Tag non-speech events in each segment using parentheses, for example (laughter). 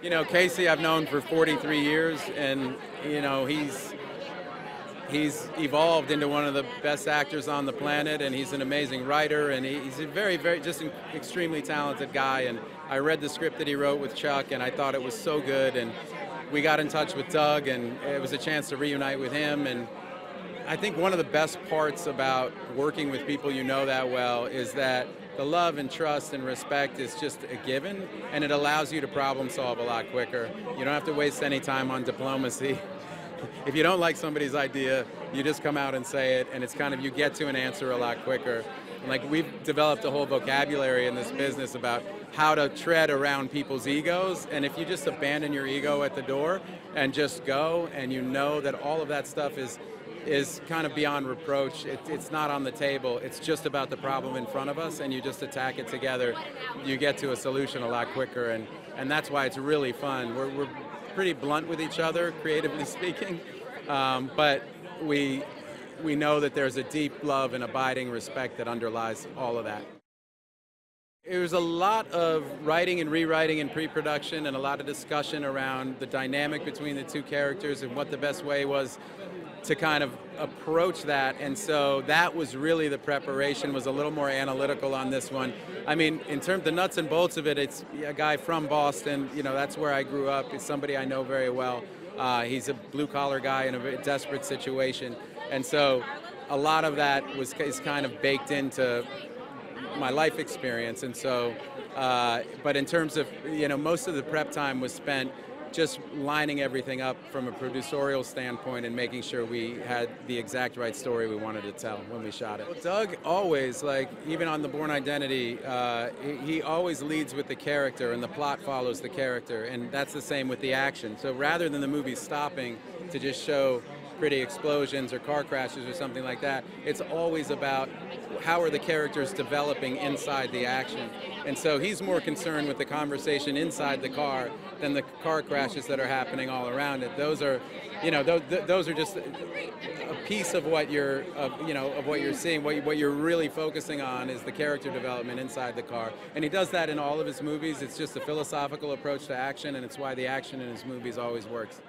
You know, Casey, I've known for 43 years, and you know he's he's evolved into one of the best actors on the planet, and he's an amazing writer, and he's a very, very just an extremely talented guy. And I read the script that he wrote with Chuck, and I thought it was so good. And we got in touch with Doug, and it was a chance to reunite with him. And I think one of the best parts about working with people you know that well is that the love and trust and respect is just a given, and it allows you to problem solve a lot quicker. You don't have to waste any time on diplomacy. (laughs) if you don't like somebody's idea, you just come out and say it, and it's kind of you get to an answer a lot quicker. Like we've developed a whole vocabulary in this business about how to tread around people's egos, and if you just abandon your ego at the door and just go, and you know that all of that stuff is is kind of beyond reproach. It, it's not on the table. It's just about the problem in front of us, and you just attack it together. You get to a solution a lot quicker, and, and that's why it's really fun. We're, we're pretty blunt with each other, creatively (laughs) speaking, um, but we, we know that there's a deep love and abiding respect that underlies all of that. It was a lot of writing and rewriting and pre-production and a lot of discussion around the dynamic between the two characters and what the best way was to kind of approach that. And so that was really the preparation was a little more analytical on this one. I mean in terms of the nuts and bolts of it it's a guy from boston you know that's where i grew up it's somebody i know very well. Uh, he's a blue collar guy in a desperate situation. And so a lot of that was is kind of baked into my life experience and so uh, but in terms of you know most of the prep time was spent just lining everything up from a producerial standpoint and making sure we had the exact right story we wanted to tell when we shot it. Well, Doug always, like, even on The Bourne Identity, uh, he, he, always leads with the character and the plot follows the character, and that's the same with the action. So rather than the movie stopping to just show pretty explosions or car crashes or something like that. It's always about how are the characters developing inside the action. And so he's more concerned with the conversation inside the car than the car crashes that are happening all around it. Those are, you know, those, those are just a piece of what you're, of, you know, of what you're seeing. What, you, what you're really focusing on is the character development inside the car. And he does that in all of his movies. It's just a philosophical approach to action, and it's why the action in his movies always works.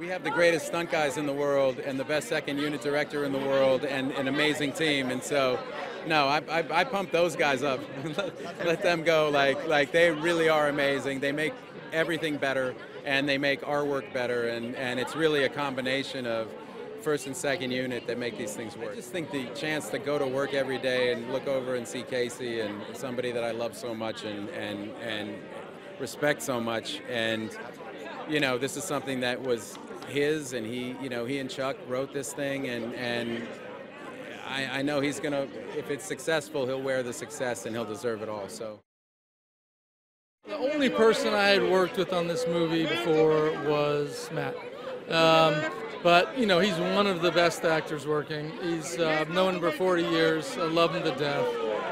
We have the greatest stunt guys in the world and the best second unit director in the world and an amazing team. And so, no, I, I, I pump those guys up. (laughs) let, them go. Like, like they really are amazing. They make everything better and they make our work better. And, and it's really a combination of first and second unit that make these things work. I just think the chance to go to work every day and look over and see Casey and somebody that I love so much and, and, and respect so much. And, you know, this is something that was his, and he, you know, he and Chuck wrote this thing, and and I, I know he's gonna, if it's successful, he'll wear the success, and he'll deserve it all. So. The only person I had worked with on this movie before was Matt. Um, but, you know, he's one of the best actors working. He's uh, known him for 40 years. I love him to death.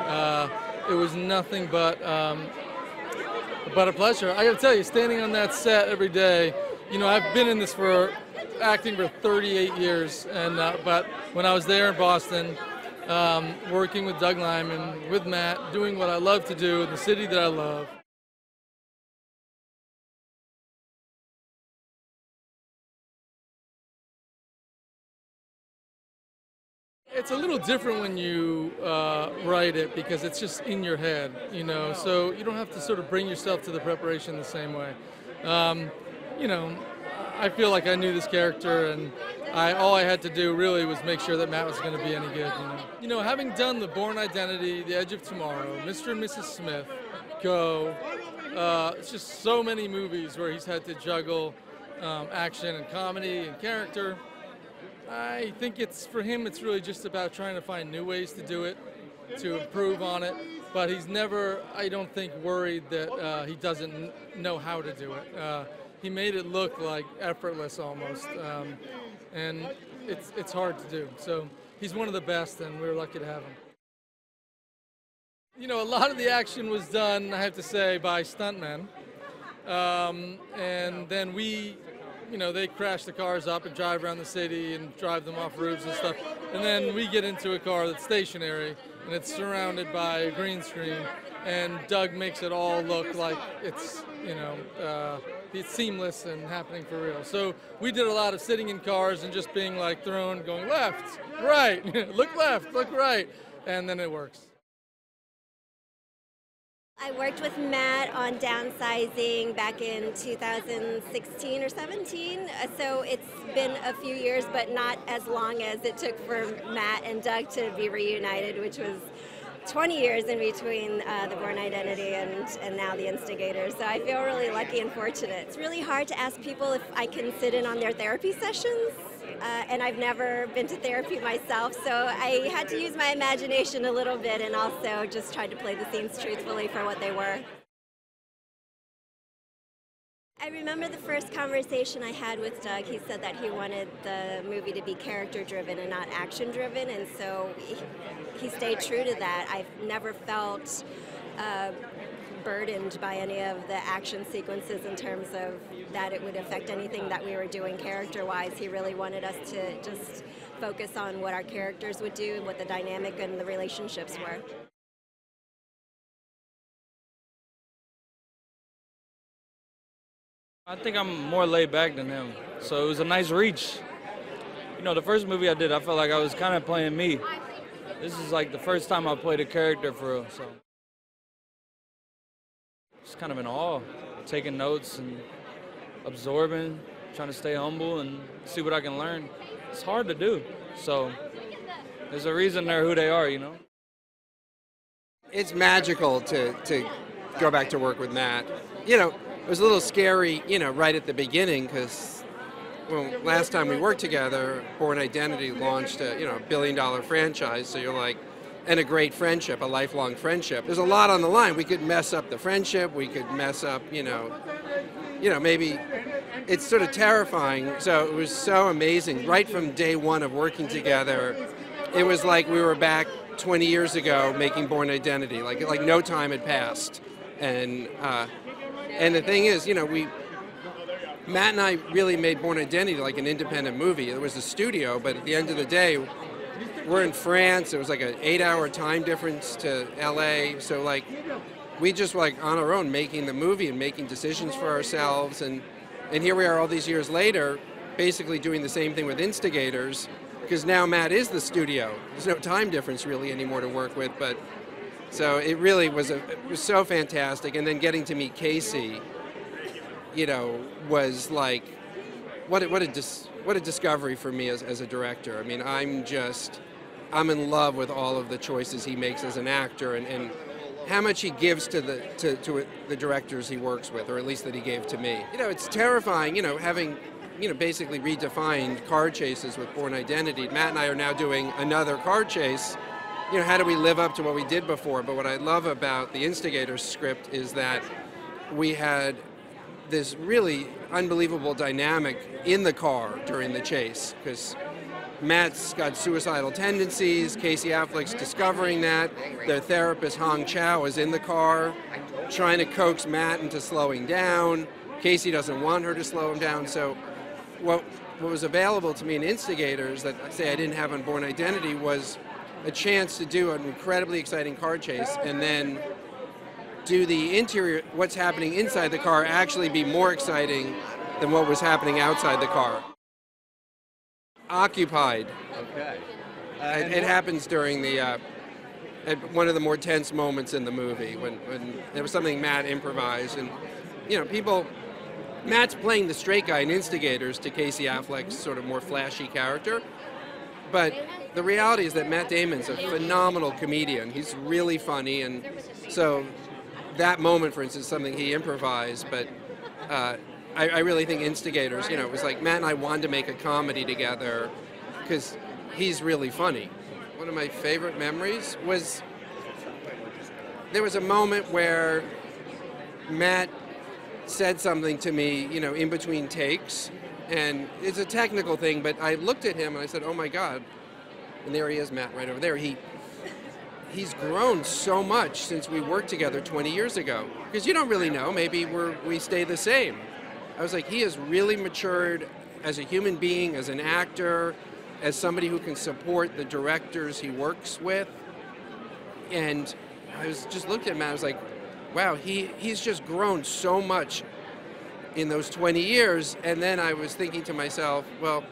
Uh, it was nothing but um, but a pleasure. I got to tell you, standing on that set every day, you know, I've been in this for acting for 38 years, and uh, but when I was there in Boston, um, working with Doug Liman, with Matt, doing what I love to do in the city that I love. It's a little different when you uh, write it because it's just in your head, you know, so you don't have to sort of bring yourself to the preparation the same way. Um, you know, I feel like I knew this character, and I all I had to do really was make sure that Matt was going to be any good. You know, you know, having done The Bourne Identity, The Edge of Tomorrow, Mr. and Mrs. Smith, Go, uh, it's just so many movies where he's had to juggle um, action and comedy and character. I think it's for him. It's really just about trying to find new ways to do it, to improve on it. But he's never, I don't think, worried that uh, he doesn't know how to do it. Uh, he made it look like effortless almost, um, and it's it's hard to do. So he's one of the best, and we are lucky to have him. You know, a lot of the action was done, I have to say, by stuntmen, um, and then we, you know, they crash the cars up and drive around the city and drive them off roofs and stuff, and then we get into a car that's stationary and it's surrounded by a green screen, and Doug makes it all look like it's you know uh, it's seamless and happening for real. So we did a lot of sitting in cars and just being like thrown, going left, right, (laughs) look left, look right, and then it works. I worked with Matt on downsizing back in 2016 or 17. Uh, So it's been a few years, but not as long as it took for Matt and Doug to be reunited, which was 20 years in between uh, the Bourne Identity and, and now the Instigators. So I feel really lucky and fortunate. It's really hard to ask people if I can sit in on their therapy sessions. Uh, and I've never been to therapy myself, so I had to use my imagination a little bit and also just tried to play the scenes truthfully for what they were. I remember the first conversation I had with Doug. He said that he wanted the movie to be character driven and not action driven, and so he, he stayed true to that. I've never felt uh, burdened by any of the action sequences in terms of that it would affect anything that we were doing character wise. He really wanted us to just focus on what our characters would do and what the dynamic and the relationships were. I think I'm more laid back than him, so it was a nice reach. You know, the first movie I did, I felt like I was kind of playing me. This is like the first time I played a character for real, so just kind of in awe, taking notes and absorbing, trying to stay humble and see what I can learn. It's hard to do, so there's a reason they're who they are, you know. it's magical to, to go back to work with Matt. You know, it was a little scary, you know, right at the beginning because well, last time we worked together, Bourne Identity launched a you know a billion dollar franchise. So you're like, and a great friendship, a lifelong friendship. There's a lot on the line. We could mess up the friendship. We could mess up, you know, you know, maybe it's sort of terrifying. So it was so amazing right from day one of working together. It was like we were back 20 years ago making Bourne Identity. Like like no time had passed, and uh, and the thing is, you know, we Matt and I really made Bourne Identity like an independent movie. It was a studio, but at the end of the day, we're in France. It was like an eight-hour time difference to LA. So like, we just were like on our own making the movie and making decisions for ourselves. And and here we are all these years later, basically doing the same thing with Instigators, because now Matt is the studio. There's no time difference really anymore to work with, but. So it really was a, it was so fantastic, and then getting to meet Casey, you know, was like, what a, what a dis, what a discovery for me as, as a director. I mean, I'm just, I'm in love with all of the choices he makes as an actor, and, and how much he gives to the to, to the directors he works with, or at least that he gave to me. You know, it's terrifying. You know, having you know basically redefined car chases with Bourne Identity. Matt and I are now doing another car chase. You know, how do we live up to what we did before? But what I love about the Instigators script is that we had this really unbelievable dynamic in the car during the chase because Matt's got suicidal tendencies. Casey Affleck's discovering that. Their therapist Hong Chau is in the car trying to coax Matt into slowing down. Casey doesn't want her to slow him down. So, what what was available to me in Instigators that say I didn't have on Bourne Identity was a chance to do an incredibly exciting car chase and then do the interior, what's happening inside the car, actually be more exciting than what was happening outside the car. Occupied. Okay. It, it happens during the uh, at one of the more tense moments in the movie when, when there was something Matt improvised, and you know people. Matt's playing the straight guy in Instigators to Casey Affleck's sort of more flashy character, but the reality is that Matt Damon's a phenomenal comedian. He's really funny, and so that moment, for instance, is something he improvised. But uh, I, I really think Instigators, you know, it was like Matt and I wanted to make a comedy together because he's really funny. One of my favorite memories was there was a moment where Matt said something to me, you know, in between takes, and it's a technical thing, but I looked at him and I said, "Oh my God!" And there he is, Matt, right over there. He he's grown so much since we worked together 20 years ago. Because you don't really know, maybe we're we stay the same. I was like, he has really matured as a human being, as an actor, as somebody who can support the directors he works with. and I was just looked at him and I was like, wow, he, he's just grown so much in those 20 years. And then I was thinking to myself, well,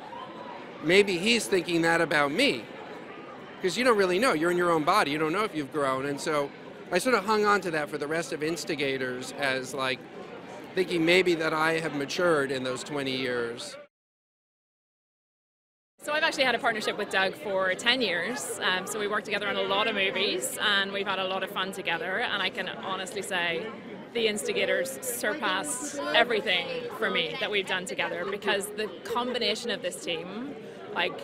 maybe he's thinking that about me. Because you don't really know. You're in your own body. You don't know if you've grown. And so I sort of hung on to that for the rest of Instigators as like thinking maybe that I have matured in those 20 years. So I've actually had a partnership with Doug for 10 years. Um, so we work together on a lot of movies and we've had a lot of fun together. And I can honestly say the instigators surpassed everything for me that we've done together because the combination of this team, like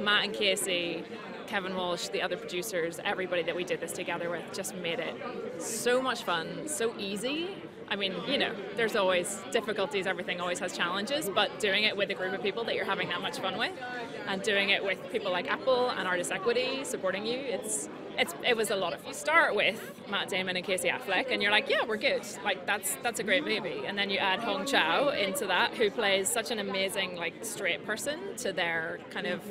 Matt and Casey, Kevin Walsh, the other producers, everybody that we did this together with just made it so much fun, so easy. I mean, you know, there's always difficulties, everything always has challenges, but doing it with a group of people that you're having that much fun with and doing it with people like Apple and Artist Equity supporting you, it's it's it was a lot of you start with Matt Damon and Casey Affleck and you're like, yeah, we're good. Like that's that's a great mm-hmm. movie. And then you add Hong Chau into that who plays such an amazing like straight person to their kind of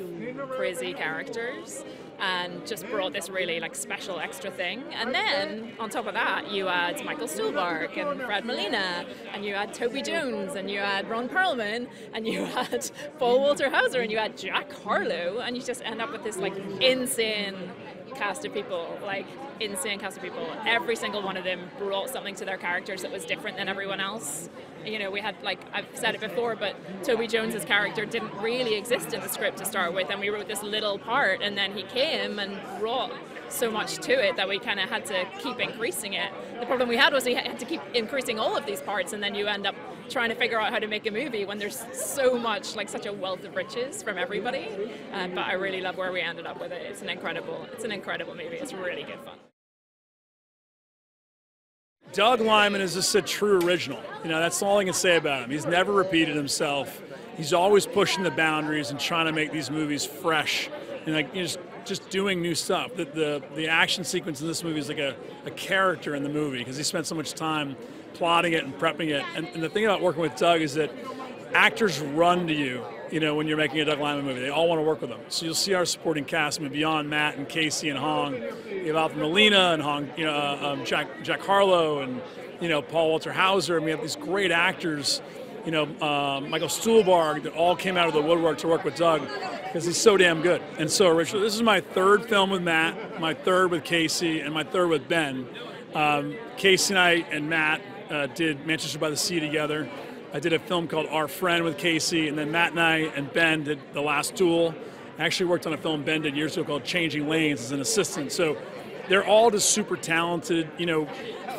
crazy characters and just brought this really like special extra thing. And then on top of that, you add Michael Stuhlbarg and Fred Molina, and you add Toby Jones, and you add Ron Perlman, and you (laughs) add Paul Walter Hauser, and you add Jack Harlow, and you just end up with this like insane cast of people, like insane cast of people. Every single one of them brought something to their characters that was different than everyone else. You know, we had like I've said it before, but Toby Jones's character didn't really exist in the script to start with, and we wrote this little part, and then he came and brought so much to it that we kind of had to keep increasing it. The problem we had was we had to keep increasing all of these parts, and then you end up trying to figure out how to make a movie when there's so much, like such a wealth of riches from everybody. Um, but I really love where we ended up with it. It's an incredible, it's an incredible movie. It's really good fun. Doug Liman is just a true original. You know, that's all I can say about him. He's never repeated himself. He's always pushing the boundaries and trying to make these movies fresh and like you just just doing new stuff. The, the the action sequence in this movie is like a, a character in the movie because he spent so much time plotting it and prepping it. And, and the thing about working with Doug is that actors run to you you know, when you're making a Doug Liman movie. They all want to work with him. So you'll see our supporting cast, I mean, beyond Matt and Casey and Hong, you have Alfred Molina and Hong, you know, uh, um, Jack Jack Harlow and you know Paul Walter Hauser. And we have these great actors, you know, uh, Michael Stuhlbarg that all came out of the woodwork to work with Doug because he's so damn good and so original. This is my third film with Matt, my third with Casey, and my third with Ben. Um, Casey and I and Matt uh, did Manchester by the Sea together. I did a film called Our Friend with Casey, and then Matt and I and Ben did The Last Duel. I actually worked on a film Ben did years ago called Changing Lanes as an assistant. So they're all just super talented, you know,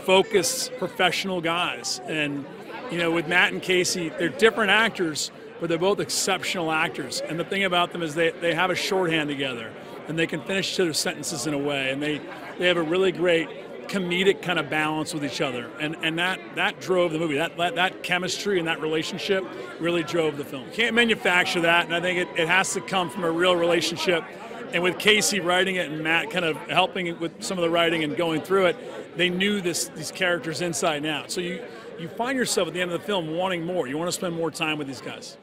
focused professional guys. And, you know, with Matt and Casey, they're different actors, but they're both exceptional actors. And the thing about them is they, they have a shorthand together and they can finish other's sentences in a way. And they, they have a really great comedic kind of balance with each other, and and that that drove the movie. That that, that chemistry and that relationship really drove the film. You can't manufacture that, and I think it, it has to come from a real relationship. And with Casey writing it and Matt kind of helping with some of the writing and going through it, they knew this these characters inside and out. So you you find yourself at the end of the film wanting more. You want to spend more time with these guys.